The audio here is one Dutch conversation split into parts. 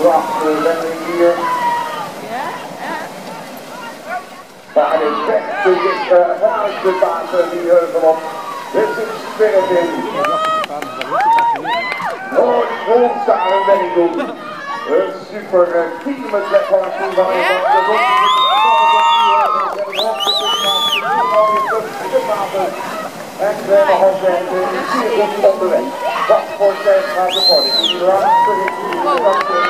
de wending hier. Maar het is weg de gevaarlijkste paas die heuvel op. Dit is spirit in. Staan een wedding doen. Een super team met wegwachten van en we hebben al zijn goed onderweg. Wat voor tijd gaat de volgende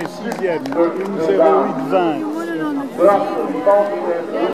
est sixième, 08-20.